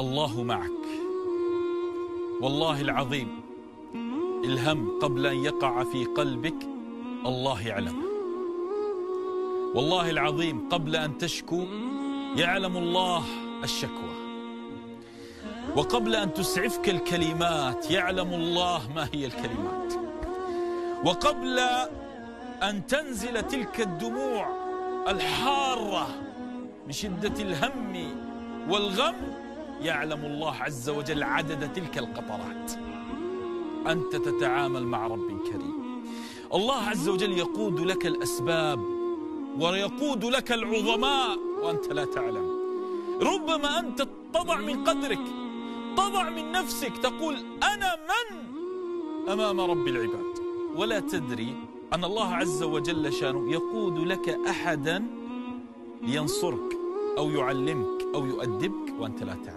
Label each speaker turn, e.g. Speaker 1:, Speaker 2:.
Speaker 1: الله معك. والله العظيم الهم قبل أن يقع في قلبك الله يعلمه والله العظيم قبل أن تشكو يعلم الله الشكوى. وقبل أن تسعفك الكلمات يعلم الله ما هي الكلمات. وقبل أن تنزل تلك الدموع الحارة من شدة الهم والغم يعلم الله عز وجل عدد تلك القطرات. أنت تتعامل مع رب كريم. الله عز وجل يقود لك الأسباب ويقود لك العظماء وأنت لا تعلم. ربما أنت تضع من قدرك تضع من نفسك تقول أنا من أمام رب العباد. ولا تدري أن الله عز وجل شأنه يقود لك أحدا لينصرك أو يعلمك أو يؤدبك وأنت لا تعلم.